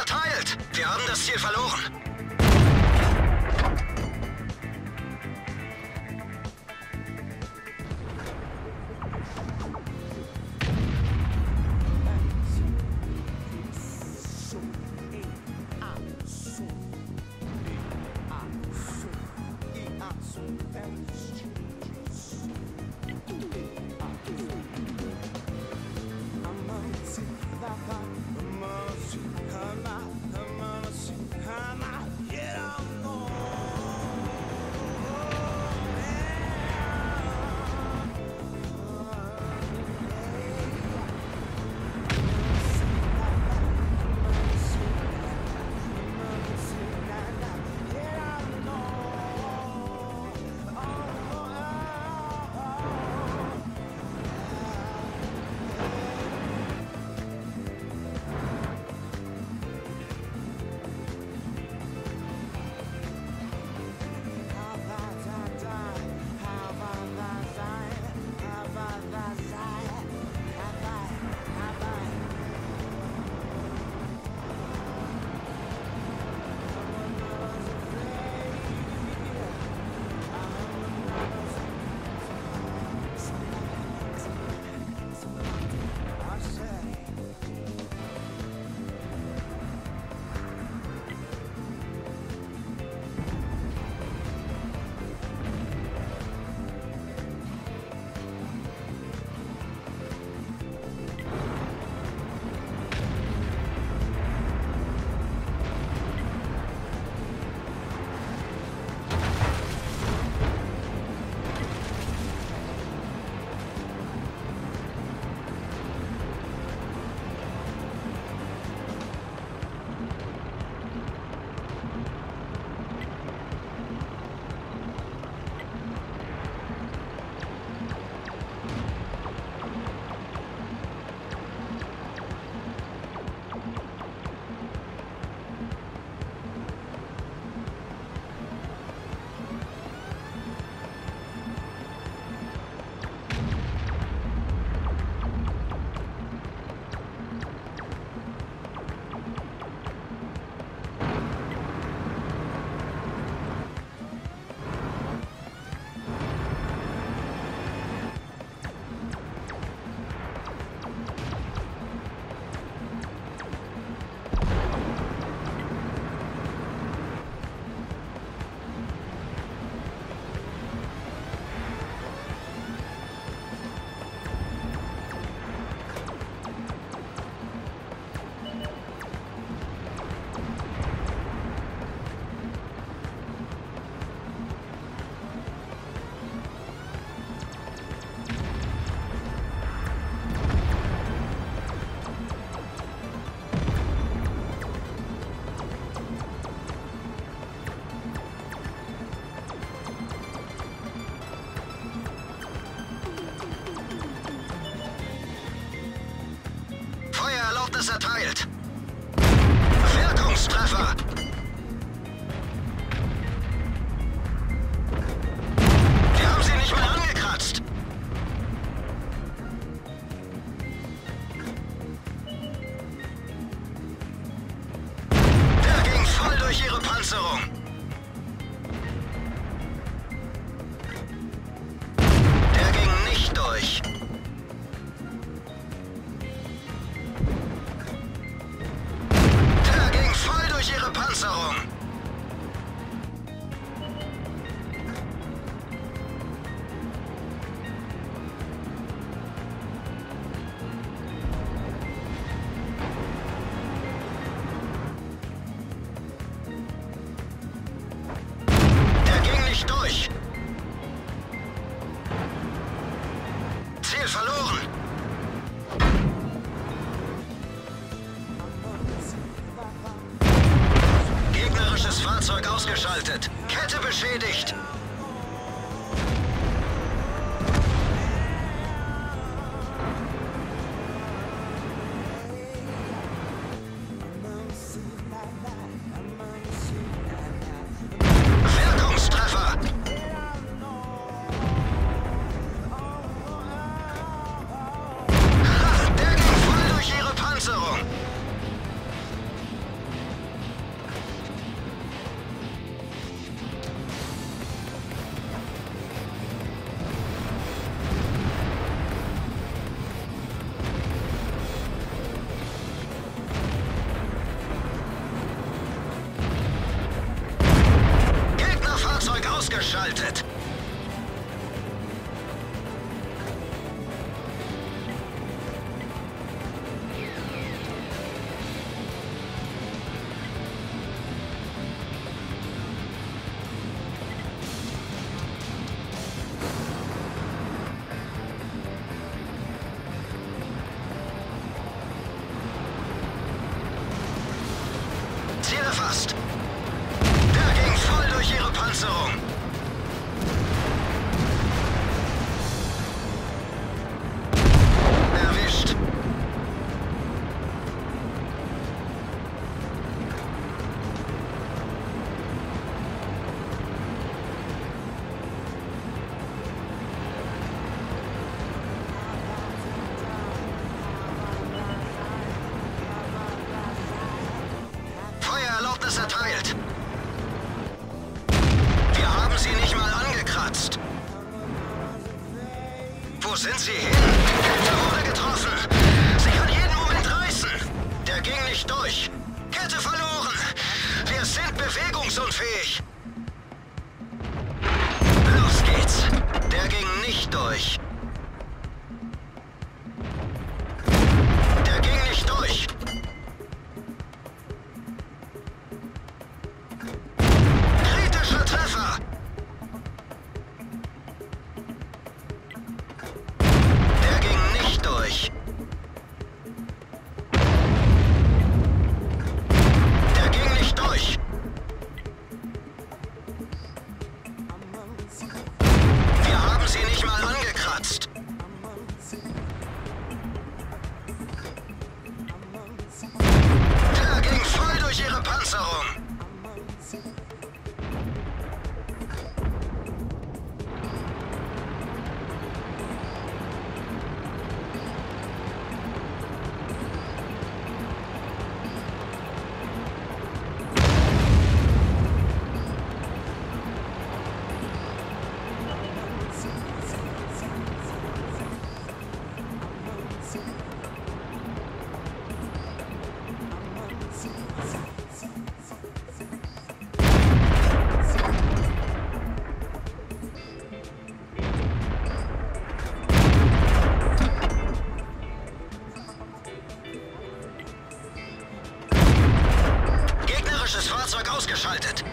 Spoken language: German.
verteilt! Wir haben das Ziel verloren. Fahrzeug ausgeschaltet. Kette beschädigt. Durch. Kette verloren. Wir sind bewegungsunfähig. Gegnerisches Fahrzeug ausgeschaltet.